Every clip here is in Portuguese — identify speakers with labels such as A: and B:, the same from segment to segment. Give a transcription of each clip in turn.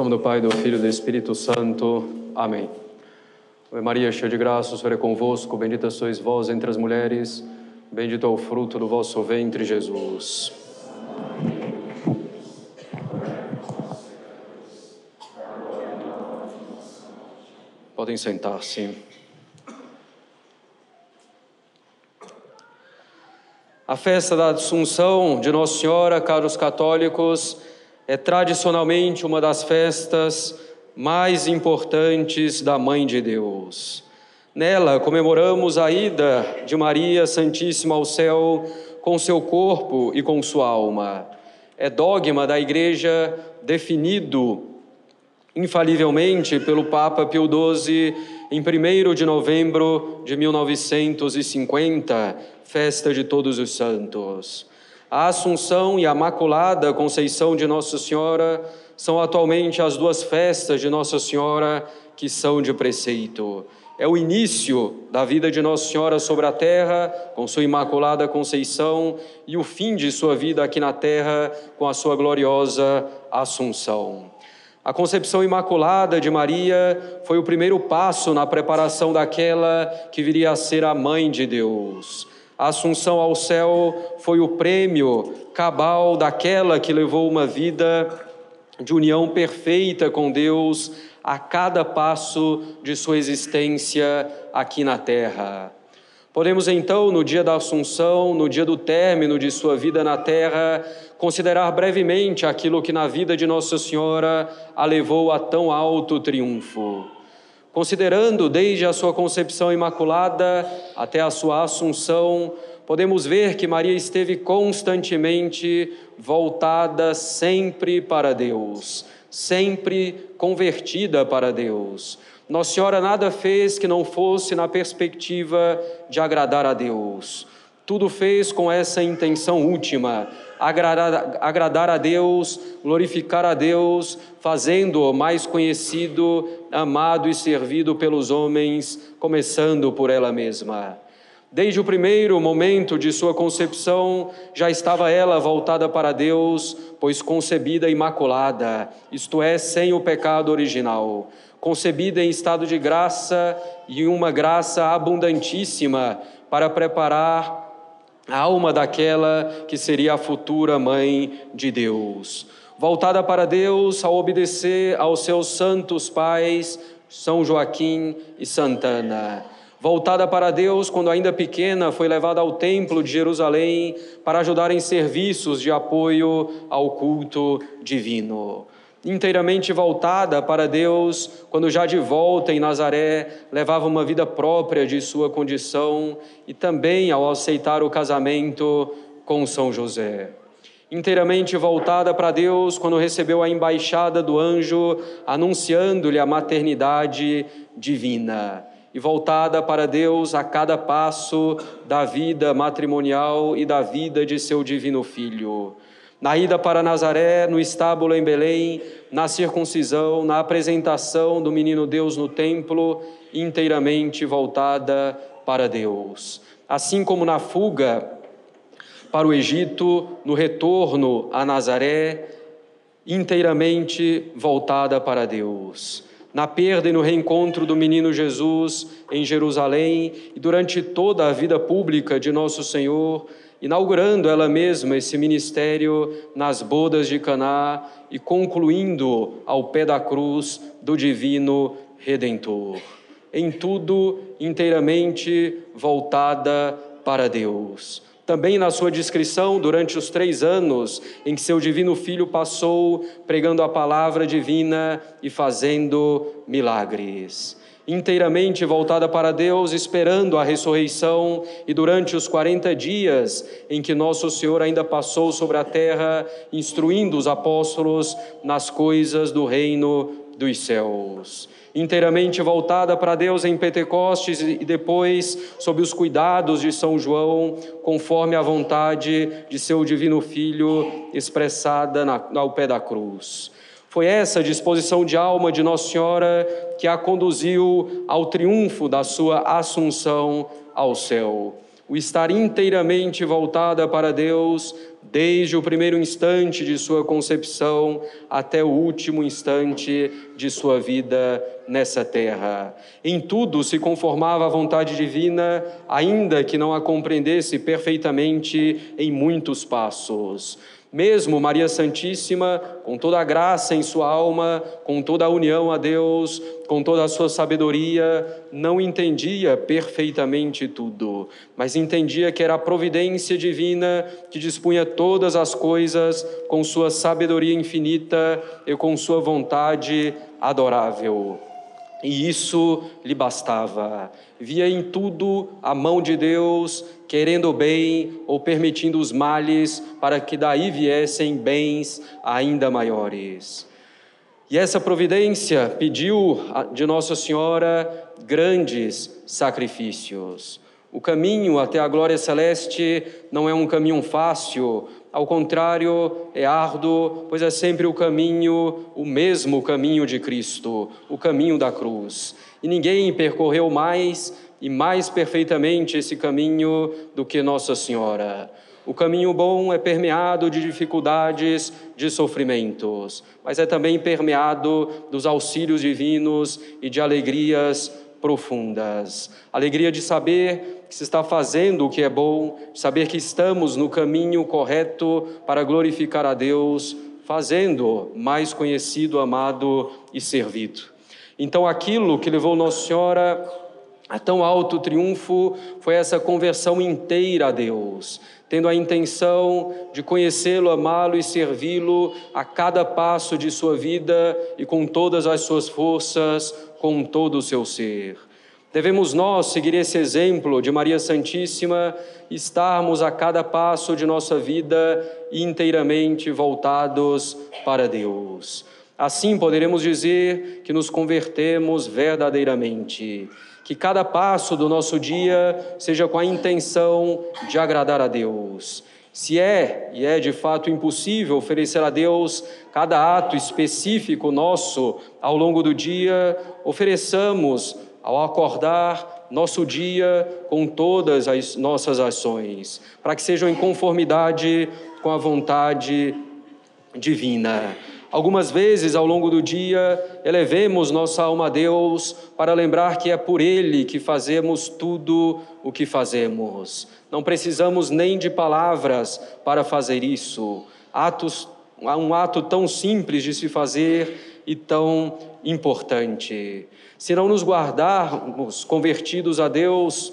A: Em nome do Pai, do Filho e do Espírito Santo. Amém. Ave Maria, cheia de graça, o Senhor é convosco. Bendita sois vós entre as mulheres. Bendito é o fruto do vosso ventre, Jesus. Podem sentar-se. A festa da Assunção de Nossa Senhora, caros católicos, é tradicionalmente uma das festas mais importantes da Mãe de Deus. Nela comemoramos a ida de Maria Santíssima ao céu com seu corpo e com sua alma. É dogma da Igreja definido infalivelmente pelo Papa Pio XII em 1 de novembro de 1950, festa de Todos os Santos. A Assunção e a Imaculada Conceição de Nossa Senhora são atualmente as duas festas de Nossa Senhora que são de preceito. É o início da vida de Nossa Senhora sobre a terra, com sua Imaculada Conceição, e o fim de sua vida aqui na terra, com a sua gloriosa Assunção. A concepção imaculada de Maria foi o primeiro passo na preparação daquela que viria a ser a mãe de Deus. A assunção ao céu foi o prêmio cabal daquela que levou uma vida de união perfeita com Deus a cada passo de sua existência aqui na terra. Podemos então, no dia da Assunção, no dia do término de sua vida na terra, considerar brevemente aquilo que na vida de Nossa Senhora a levou a tão alto triunfo considerando desde a sua concepção imaculada até a sua assunção, podemos ver que Maria esteve constantemente voltada sempre para Deus, sempre convertida para Deus. Nossa Senhora nada fez que não fosse na perspectiva de agradar a Deus. Tudo fez com essa intenção última, agradar, agradar a Deus, glorificar a Deus, fazendo-o mais conhecido, amado e servido pelos homens, começando por ela mesma. Desde o primeiro momento de sua concepção, já estava ela voltada para Deus, pois concebida imaculada, isto é, sem o pecado original, concebida em estado de graça e uma graça abundantíssima para preparar a alma daquela que seria a futura mãe de Deus. Voltada para Deus, ao obedecer aos seus santos pais, São Joaquim e Santana. Voltada para Deus, quando ainda pequena, foi levada ao Templo de Jerusalém para ajudar em serviços de apoio ao culto divino inteiramente voltada para Deus, quando já de volta em Nazaré levava uma vida própria de sua condição e também ao aceitar o casamento com São José. Inteiramente voltada para Deus quando recebeu a embaixada do anjo anunciando-lhe a maternidade divina. E voltada para Deus a cada passo da vida matrimonial e da vida de seu divino filho na ida para Nazaré, no estábulo em Belém, na circuncisão, na apresentação do menino Deus no templo, inteiramente voltada para Deus. Assim como na fuga para o Egito, no retorno a Nazaré, inteiramente voltada para Deus. Na perda e no reencontro do menino Jesus em Jerusalém e durante toda a vida pública de nosso Senhor, inaugurando ela mesma esse ministério nas bodas de Caná e concluindo ao pé da cruz do divino redentor. Em tudo inteiramente voltada para Deus. Também na sua descrição, durante os três anos em que seu divino filho passou pregando a palavra divina e fazendo milagres inteiramente voltada para Deus, esperando a ressurreição, e durante os 40 dias em que nosso Senhor ainda passou sobre a terra, instruindo os apóstolos nas coisas do reino dos céus. Inteiramente voltada para Deus em Pentecostes e depois sob os cuidados de São João, conforme a vontade de seu divino Filho expressada na, ao pé da cruz. Foi essa disposição de alma de Nossa Senhora que a conduziu ao triunfo da sua assunção ao céu. o estar inteiramente voltada para Deus, desde o primeiro instante de sua concepção até o último instante de sua vida nessa terra. Em tudo se conformava à vontade divina, ainda que não a compreendesse perfeitamente em muitos passos. Mesmo Maria Santíssima, com toda a graça em sua alma, com toda a união a Deus, com toda a sua sabedoria, não entendia perfeitamente tudo, mas entendia que era a providência divina que dispunha todas as coisas com sua sabedoria infinita e com sua vontade adorável. E isso lhe bastava. Via em tudo a mão de Deus, querendo o bem ou permitindo os males, para que daí viessem bens ainda maiores. E essa providência pediu de Nossa Senhora grandes sacrifícios. O caminho até a glória celeste não é um caminho fácil, ao contrário, é árduo, pois é sempre o caminho, o mesmo caminho de Cristo, o caminho da cruz. E ninguém percorreu mais e mais perfeitamente esse caminho do que Nossa Senhora. O caminho bom é permeado de dificuldades, de sofrimentos, mas é também permeado dos auxílios divinos e de alegrias profundas. Alegria de saber que se está fazendo o que é bom, saber que estamos no caminho correto para glorificar a Deus, fazendo mais conhecido, amado e servido. Então, aquilo que levou Nossa Senhora a tão alto triunfo foi essa conversão inteira a Deus, tendo a intenção de conhecê-lo, amá-lo e servi-lo a cada passo de sua vida e com todas as suas forças, com todo o seu ser. Devemos nós seguir esse exemplo de Maria Santíssima, estarmos a cada passo de nossa vida inteiramente voltados para Deus. Assim poderemos dizer que nos convertemos verdadeiramente, que cada passo do nosso dia seja com a intenção de agradar a Deus. Se é, e é de fato impossível oferecer a Deus cada ato específico nosso ao longo do dia, ofereçamos ao acordar nosso dia com todas as nossas ações, para que sejam em conformidade com a vontade divina. Algumas vezes ao longo do dia, elevemos nossa alma a Deus para lembrar que é por Ele que fazemos tudo o que fazemos. Não precisamos nem de palavras para fazer isso. Atos, um ato tão simples de se fazer e tão importante. Se não nos guardarmos convertidos a Deus,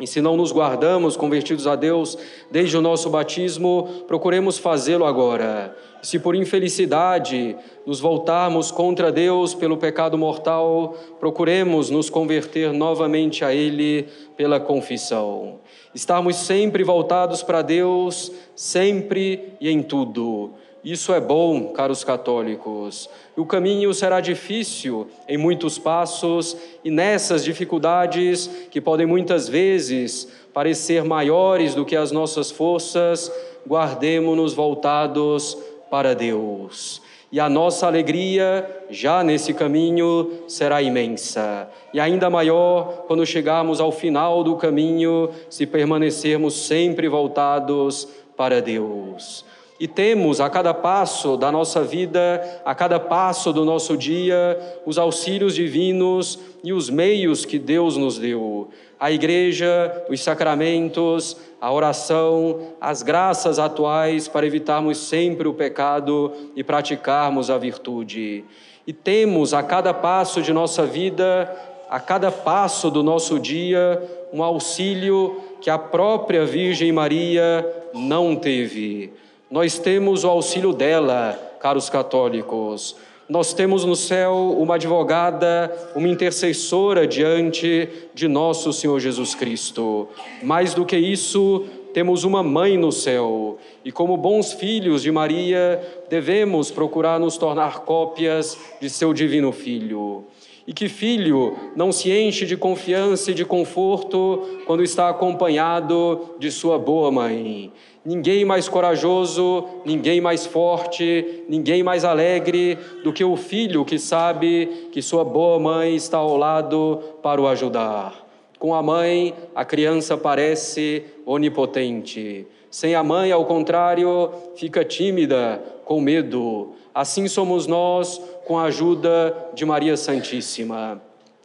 A: e se não nos guardamos convertidos a Deus desde o nosso batismo, procuremos fazê-lo agora. Se por infelicidade nos voltarmos contra Deus pelo pecado mortal, procuremos nos converter novamente a Ele pela confissão. Estarmos sempre voltados para Deus, sempre e em tudo. Isso é bom, caros católicos. O caminho será difícil em muitos passos e nessas dificuldades, que podem muitas vezes parecer maiores do que as nossas forças, guardemos-nos voltados para Deus. E a nossa alegria, já nesse caminho, será imensa. E ainda maior quando chegarmos ao final do caminho, se permanecermos sempre voltados para Deus e temos a cada passo da nossa vida, a cada passo do nosso dia, os auxílios divinos e os meios que Deus nos deu. A igreja, os sacramentos, a oração, as graças atuais para evitarmos sempre o pecado e praticarmos a virtude. E temos a cada passo de nossa vida, a cada passo do nosso dia, um auxílio que a própria Virgem Maria não teve nós temos o auxílio dela, caros católicos. Nós temos no céu uma advogada, uma intercessora diante de nosso Senhor Jesus Cristo. Mais do que isso, temos uma mãe no céu, e como bons filhos de Maria, devemos procurar nos tornar cópias de seu divino Filho. E que filho não se enche de confiança e de conforto quando está acompanhado de sua boa mãe? Ninguém mais corajoso, ninguém mais forte, ninguém mais alegre do que o filho que sabe que sua boa mãe está ao lado para o ajudar. Com a mãe, a criança parece onipotente. Sem a mãe, ao contrário, fica tímida, com medo. Assim somos nós, com a ajuda de Maria Santíssima.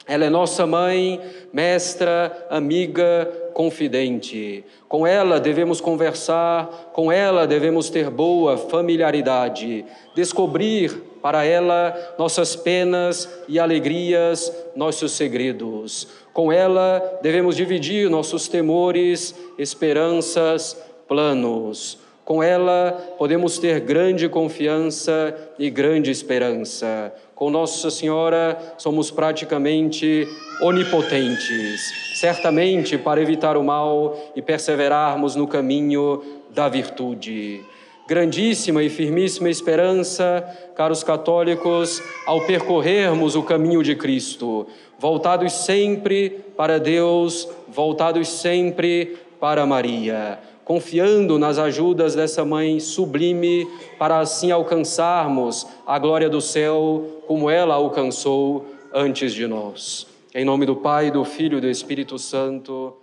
A: Ela é nossa mãe, mestra, amiga, confidente. Com ela devemos conversar, com ela devemos ter boa familiaridade, descobrir para ela nossas penas e alegrias, nossos segredos. Com ela devemos dividir nossos temores, esperanças, planos. Com ela podemos ter grande confiança e grande esperança. Com Nossa Senhora somos praticamente onipotentes, certamente para evitar o mal e perseverarmos no caminho da virtude. Grandíssima e firmíssima esperança, caros católicos, ao percorrermos o caminho de Cristo, voltados sempre para Deus, voltados sempre para Maria confiando nas ajudas dessa mãe sublime, para assim alcançarmos a glória do céu como ela alcançou antes de nós. Em nome do Pai, do Filho e do Espírito Santo.